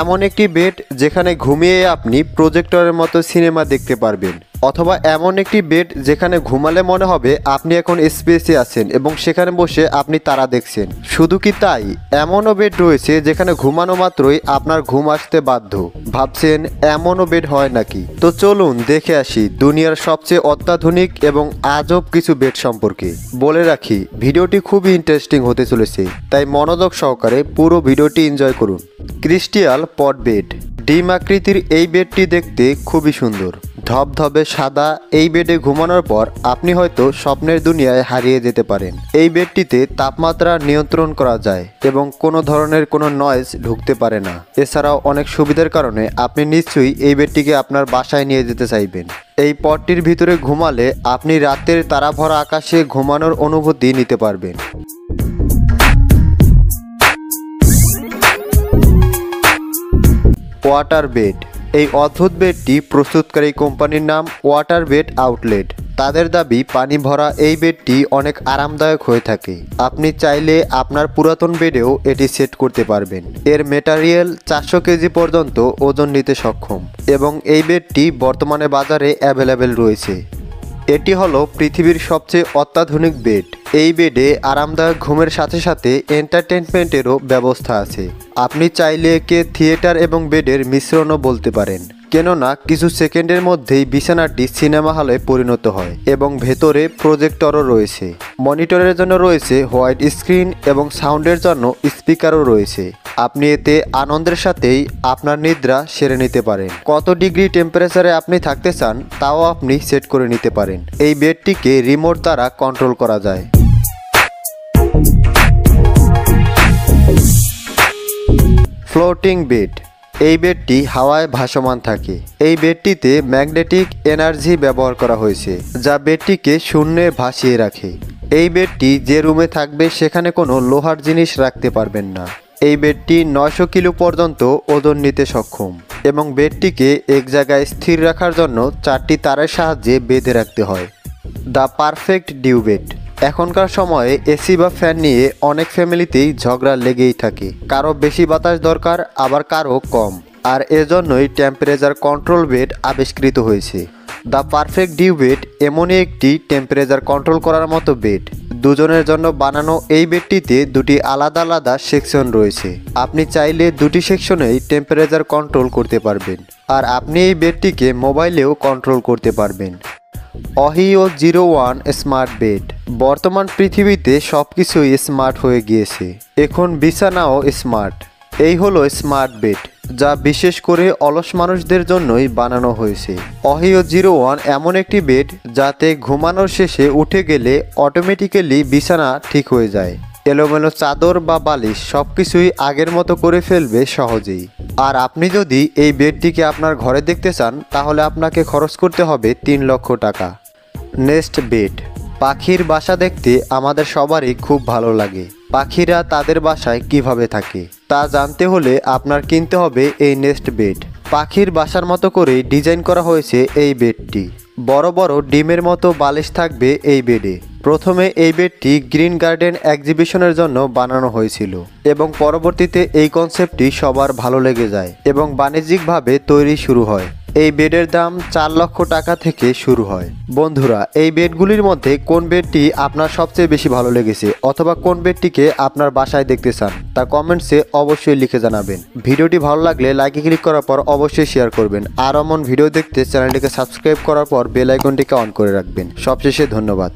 এমন একটি বেড যেখানে ঘুমিয়ে আপনি প্রজেক্টরের মতো সিনেমা দেখতে পারবেন। অথবা এমন একটি বেড যেখানে ঘুমালে মনে হবে আপনি এখন স্পেসে আছেন এবং সেখানে বসে আপনি তারা দেখছেন। শুধু কি তাই? এমনও বেড রয়েছে যেখানে ঘুমানো মাত্রই আপনার ঘুম আসতে বাধ্য। ভাবছেন, এমনও বেড হয় নাকি? তো চলুন দেখে আসি দুনিয়ার সবচেয়ে অত্যাধুনিক এবং আজব কিছু বেড সম্পর্কে। বলে রাখি, ভিডিওটি খুবই ইন্টারেস্টিং হতে চলেছে, তাই মনোযোগ সহকারে পুরো ভিডিওটি এনজয় করুন। Crystal pot bed. ডিম আকৃতির এই বেডটি দেখতে খুবই সুন্দর। ধবধবে সাদা এই বেডে ঘুমানোর পর আপনি হয়তো স্বপ্নের দুনিয়ায় হারিয়ে যেতে পারেন। এই বেডটিতে তাপমাত্রা নিয়ন্ত্রণ করা যায় এবং কোনো ধরনের কোনো নয়েজ ঢুকতে পারে না। এছাড়াও অনেক সুবিধার কারণে আপনি নিশ্চয়ই এই বেডটিকে আপনার বাসায় নিয়ে যেতে চাইবেন। এই পটটির ভিতরে ঘুমালে আপনি রাতের তারা ভরা আকাশে ঘুমানোর অনুভূতি নিতে পারবেন। Water bed. এই অদ্ভুত বেডটি প্রস্তুতকারী কোম্পানির নাম ওয়াটার বেড আউটলেট তাদের দাবি, পানি ভরা এই বেডটি অনেক আরামদায়ক হয়ে থাকে। আপনি চাইলে আপনার পুরাতন বেডেও এটি সেট করতে পারবেন। এর মেটারিয়াল চারশো কেজি পর্যন্ত ওজন নিতে সক্ষম এবং এই বেডটি বর্তমানে বাজারে অ্যাভেলেবেল রয়েছে। এটি হলো পৃথিবীর সবচেয়ে অত্যাধুনিক বেড। এই বেডে আরামদায়ক ঘুমের সাথে সাথে এন্টারটেনমেন্টেরও ব্যবস্থা আছে। আপনি চাইলে একে থিয়েটার এবং বেডের মিশ্রণও বলতে পারেন। কেননা, কিছু সেকেন্ডের মধ্যেই বিছানাটি সিনেমা হলে পরিণত হয় এবং ভেতরে প্রজেক্টরও রয়েছে। মনিটরের জন্য রয়েছে হোয়াইট স্ক্রিন এবং সাউন্ডের জন্য স্পিকারও রয়েছে। আপনি এতে আনন্দের সাথেই আপনার নিদ্রা সেরে নিতে পারেন। কত ডিগ্রি টেম্পারেচারে আপনি থাকতে চান, তাও আপনি সেট করে নিতে পারেন। এই বেডটিকে রিমোট দ্বারা কন্ট্রোল করা যায়। Floating bed. এই বেডটি হাওয়ায় ভাসমান থাকে। এই বেডটিতে ম্যাগনেটিক এনার্জি ব্যবহার করা হয়েছে, যা বেডটিকে শূন্যে ভাসিয়ে রাখে। এই বেডটি যে রুমে থাকবে, সেখানে কোনো লোহার জিনিস রাখতে পারবেন না। এই বেডটি নয়শো কিলো পর্যন্ত ওজন নিতে সক্ষম এবং বেডটিকে এক জায়গায় স্থির রাখার জন্য চারটি তারের সাহায্যে বেঁধে রাখতে হয়। The perfect dew bed. এখনকার সময়ে এসি বা ফ্যান নিয়ে অনেক ফ্যামিলিতেই ঝগড়া লেগেই থাকে। কারও বেশি বাতাস দরকার, আবার কারও কম। আর এজন্যই টেম্পারেচার কন্ট্রোল বেড আবিষ্কৃত হয়েছে। দ্য পারফেক্ট ডিউ বেড এমনই একটি টেম্পারেচার কন্ট্রোল করার মতো বেড দুজনের জন্য বানানো এই বেডটিতে দুটি আলাদা আলাদা সেকশন রয়েছে। আপনি চাইলে দুটি সেকশনেই টেম্পারেচার কন্ট্রোল করতে পারবেন। আর আপনি এই বেডটিকে মোবাইলেও কন্ট্রোল করতে পারবেন। Ohio zero one smart bed বর্তমান পৃথিবীতে সব কিছুই স্মার্ট হয়ে গিয়েছে। এখন বিছানাও স্মার্ট এই হলো স্মার্ট বেড যা বিশেষ করে অলস মানুষদের জন্যই বানানো হয়েছে। অহিও জিরো ওয়ান এমন একটি বেড যাতে ঘুমানোর শেষে উঠে গেলে অটোমেটিক্যালি বিছানা ঠিক হয়ে যায়। এলোমেলো চাদর বা বালিশ সব কিছুই আগের মতো করে ফেলবে সহজেই। আর আপনি যদি এই বেডটিকে আপনার ঘরে দেখতে চান, তাহলে আপনাকে খরচ করতে হবে তিন লক্ষ টাকা। নেক্সট বেড পাখির বাসা দেখতে আমাদের সবারই খুব ভালো লাগে। পাখিরা তাদের বাসায় কীভাবে থাকে, তা জানতে হলে আপনার কিনতে হবে এই নেস্ট বেড। পাখির বাসার মতো করেই ডিজাইন করা হয়েছে এই বেডটি। বড় বড় ডিমের মতো বালিশ থাকবে এই বেডে। প্রথমে এই বেডটি গ্রিন গার্ডেন এক্সিবিশনের জন্য বানানো হয়েছিল এবং পরবর্তীতে এই কনসেপ্টটি সবার ভালো লেগে যায় এবং বাণিজ্যিকভাবে তৈরি শুরু হয়। এই বেডের দাম চার লক্ষ টাকা থেকে শুরু হয়। বন্ধুরা, এই বেডগুলির মধ্যে কোন বেডটি আপনার সবচেয়ে বেশি ভালো লেগেছে অথবা কোন বেডটিকে আপনার বাসায় দেখতে চান তা কমেন্টসে অবশ্যই লিখে জানাবেন। ভিডিওটি ভালো লাগলে লাইকে ক্লিক করার পর অবশ্যই শেয়ার করবেন। আর অমন ভিডিও দেখতে চ্যানেলটিকে সাবস্ক্রাইব করার পর বেল আইকনটিকে অন করে রাখবেন। সবশেষে ধন্যবাদ।